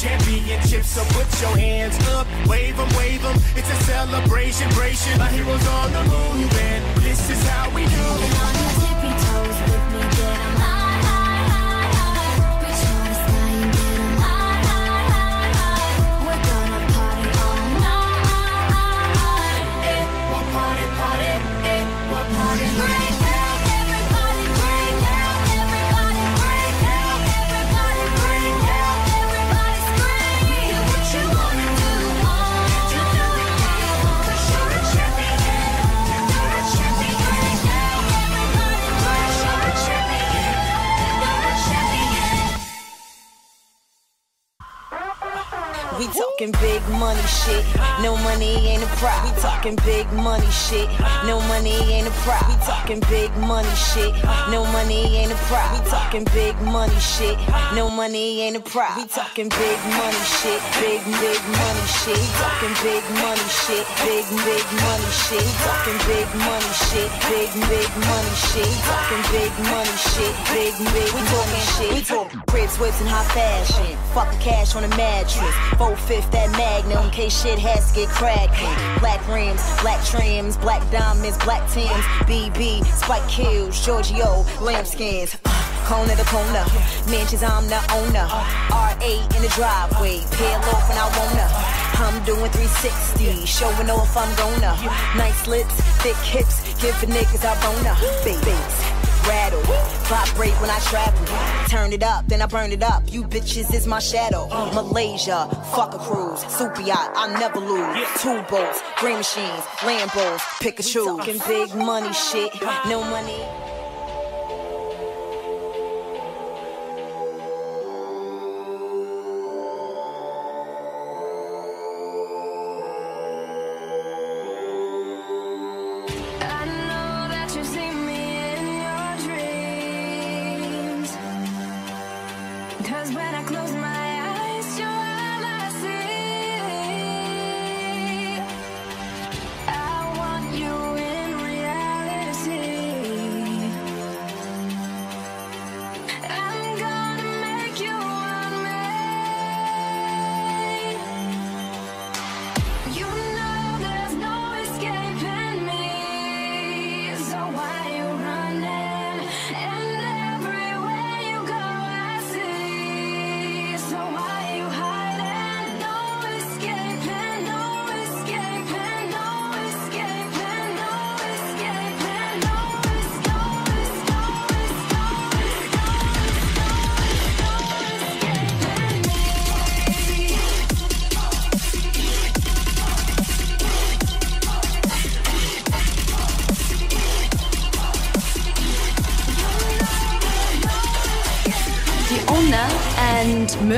championships. So put your hands up, wave them, wave them. It's a celebration, bration. My heroes on the move, and this is how we do it. We talking big money shit. No money ain't a prop. We talking big money shit. No money ain't a prop. We talking big money shit. No money ain't a prop. We talking big money shit. No money ain't a prop. We talking big money shit. Big big money shit. We talking big money shit. Big big money shit. We talking big money shit. Big big money shit. We talking big money shit. Big big we talking shit. We talking cribs, whips, and high fashion. Fuck the cash on the mattress. Fifth that magnum case shit has to get cracking. Black rims, black trims, black diamonds, black Tims, BB, Spike Kills, Giorgio, lambskins. Uh, Corner to corner, mansions I'm the owner. R8 in the driveway, peel off when I wanna. I'm doing 360, showing off I'm gonna. Nice lips, thick hips, giving niggas a boner. Bass rattle. Vibrate when I travel. Turn it up, then I burn it up. You bitches is my shadow. Malaysia, fuck a cruise. Super yacht, I never lose. Two boats, green machines, Lambos, Pikachu. Talking big money shit, no money. Cause when I close my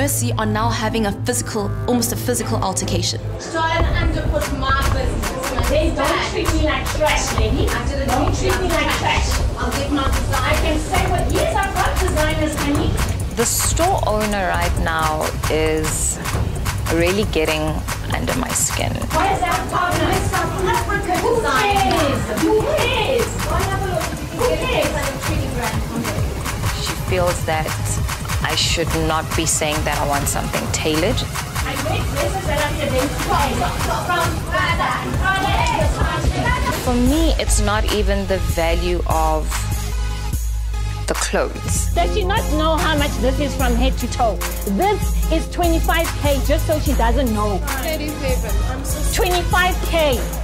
Mercy are now having a physical, almost a physical altercation. try and underput my business. They don't treat me like trash, lady. Don't treat me like trash. I'll give my design. I can say what, yes, I've got designers, honey. The store owner right now is really getting under my skin. Why is that partner? It's South Africa design. Who cares? Why have a look? Who cares? She feels that I should not be saying that I want something tailored. I make dresses that are identified from Prada. For me, it's not even the value of the clothes. Does she not know how much this is from head to toe? This is 25k, just so she doesn't know. 25k.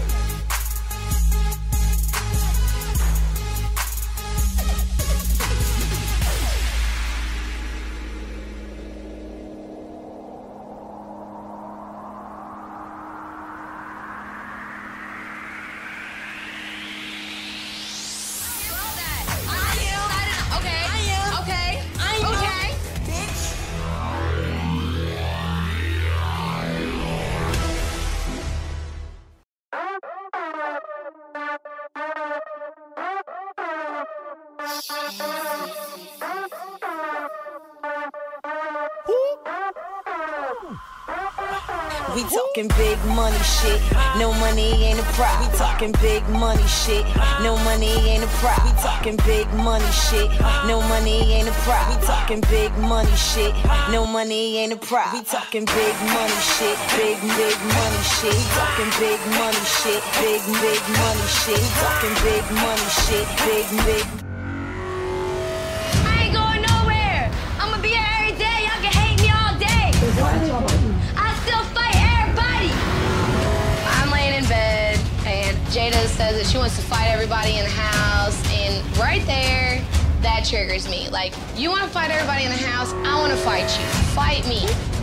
We talking big money shit. No money ain't a prop. We talking big money shit. No money ain't a prop. We talking big money shit. No money ain't a prop. We talking big money shit. No money ain't a prop. We talking big money shit. Big big money shit. Talking big money shit. Big big money shit. We talking big money shit. Big big. She wants to fight everybody in the house, and right there, that triggers me. Like, you want to fight everybody in the house? I want to fight you. Fight me.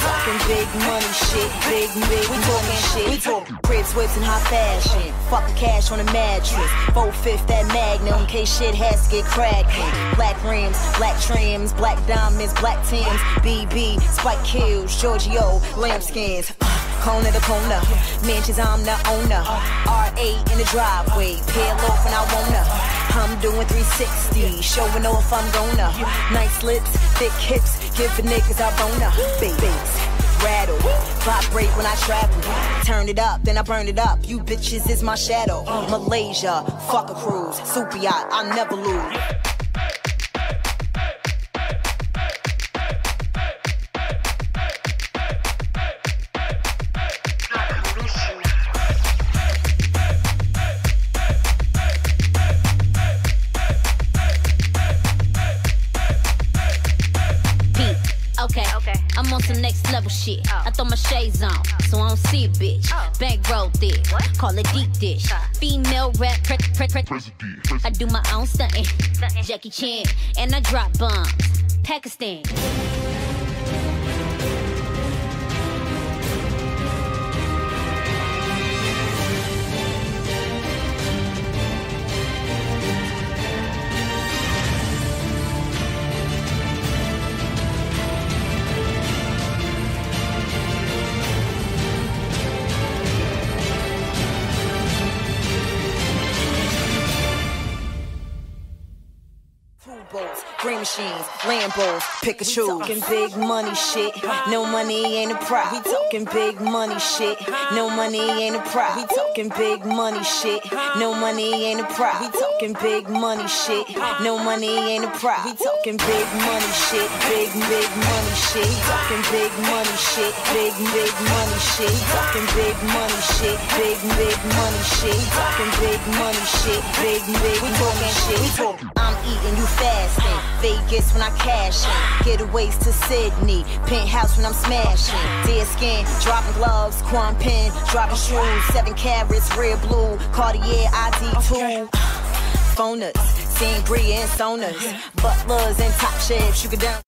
Talking big money shit. Big, big, we talking shit. We talking cribs, whips, and high fashion. Fucking cash on a mattress. Four fifth that magnum case shit has to get cracking. Black rims, black trims, black diamonds, black Tims. BB, Spike Kills, Giorgio, lambskins. Uh, corner to corner, mansions I'm the owner. R8 in the driveway, peel off when I wanna. I'm doing 360, showing off I'm gonna. Nice lips, thick hips, giving niggas a boner. Bass, rattle, vibrate when I travel. Turn it up, then I burn it up. You bitches is my shadow. Malaysia, fuck a cruise, super yacht, I never lose. Shit. I throw my shades on, so I don't see a bitch. Oh. Bankroll thick, call it deep dish. Female rap, pre- pre- pre- I do my own stunting. Jackie Chan, and I drop bombs. Pakistan. Boats, machines, Lambos, Pikachu. We talking big money shit. No money ain't a prop. We talking big money shit. No money ain't a prop. We talking big money shit. No money ain't a prop. We talking big money shit. No money ain't a prop. We talking big money shit. Big big money shit. We talking big money shit. Big big money shit. We talking big money shit. Big big money shit. We talking big money shit. Big big we talking shit. We talking. I'm eating, you fasting. Vegas when I cash in. Getaways to Sydney. Penthouse when I'm smashing. Dead skin, dropping gloves. Quan pin, dropping shoes. Seven carats, red, blue. Cartier ID2. Phoners, seeing Brie and Sonas. Butlers and top chefs. Sugar down.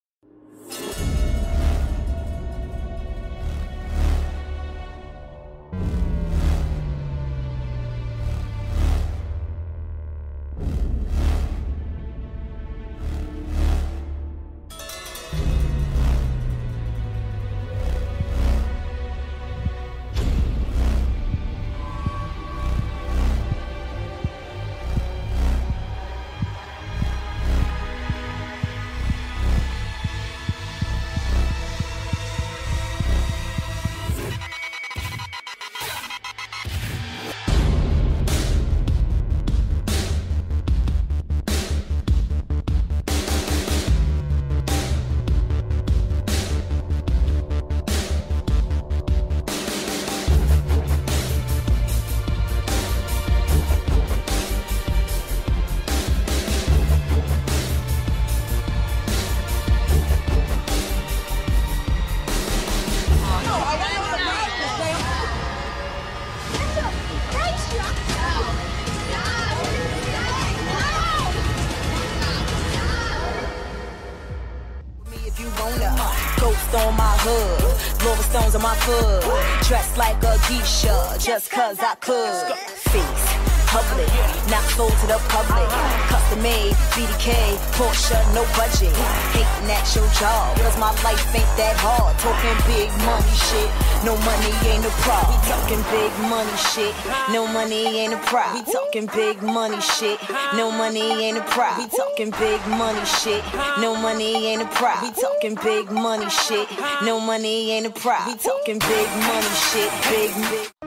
Hood, Laura Stones on my foot. Dressed like a geisha, just cause I could. Face, public, not sold to the public. Custom made, BDK, Porsche, no budget. Hating at your job, cause my life ain't that hard. Talking big money shit, no money ain't a problem. We talking big money shit, no money ain't a problem. We talking big money shit, no money ain't a problem. We talking big money shit, no money ain't a problem. We talking big money shit, no money ain't a problem. We talking big money shit, big, big.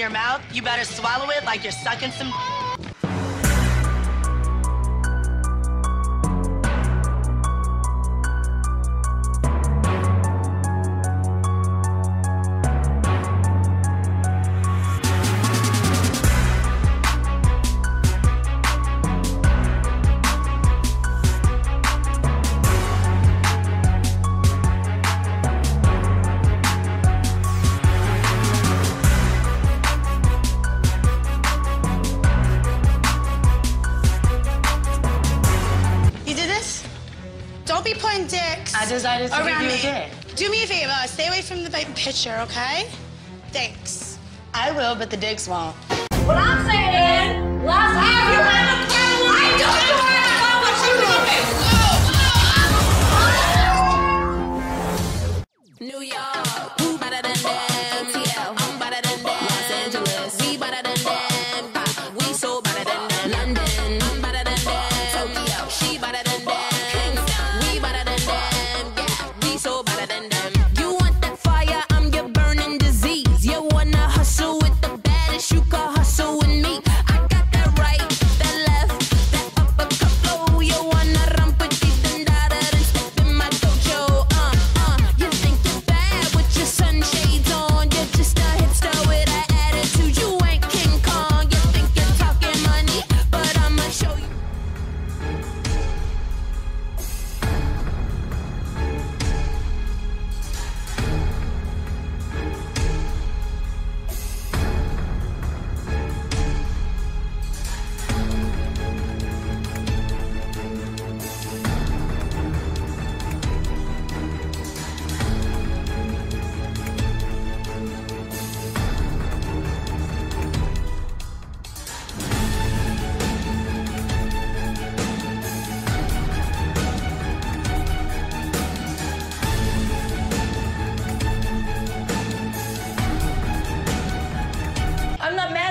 Your mouth, you better swallow it like you're sucking some. Picture, okay? Thanks. I will, but the dicks won't. What I'm saying, let's have you have a problem. I don't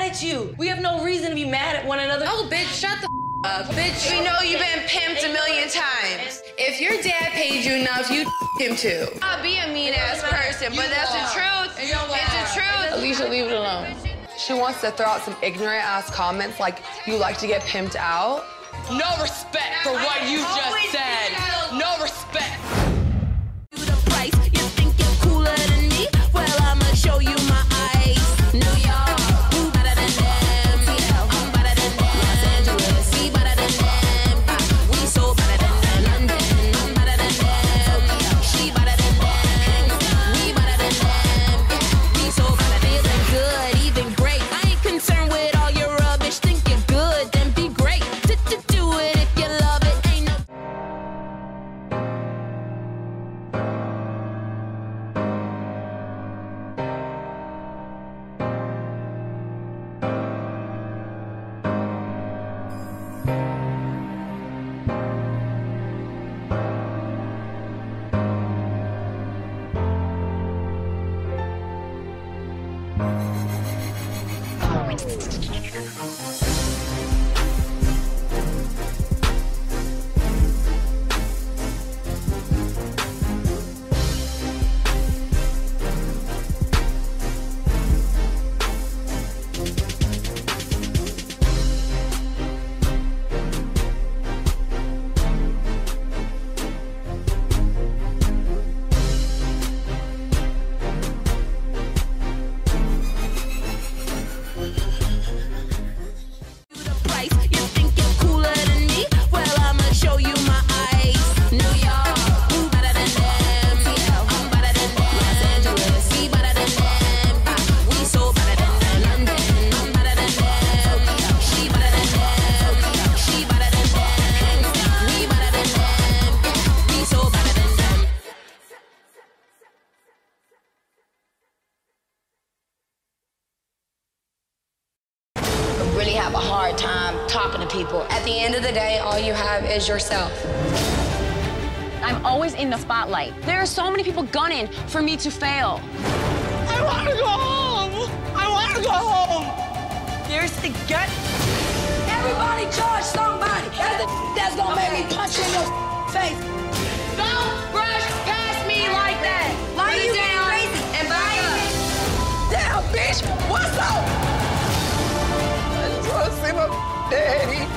at you. We have no reason to be mad at one another. Oh, bitch, shut the f- up, bitch. We know you've been pimped a million times. If your dad paid you enough, you him too. I'll be a mean ass person, but that's the truth. It's the truth. Alicia, leave it alone. She wants to throw out some ignorant ass comments like you like to get pimped out. No respect for what you just said. No respect. the end of the day, all you have is yourself. I'm always in the spotlight. There are so many people gunning for me to fail. I want to go home. I want to go home. There's the gut. Everybody judge somebody. That's, that's gonna okay. make me punch you in your face. Don't brush past me like that. Lie Put it down crazy? and back up. damn bitch. What's up? I just want to see my daddy.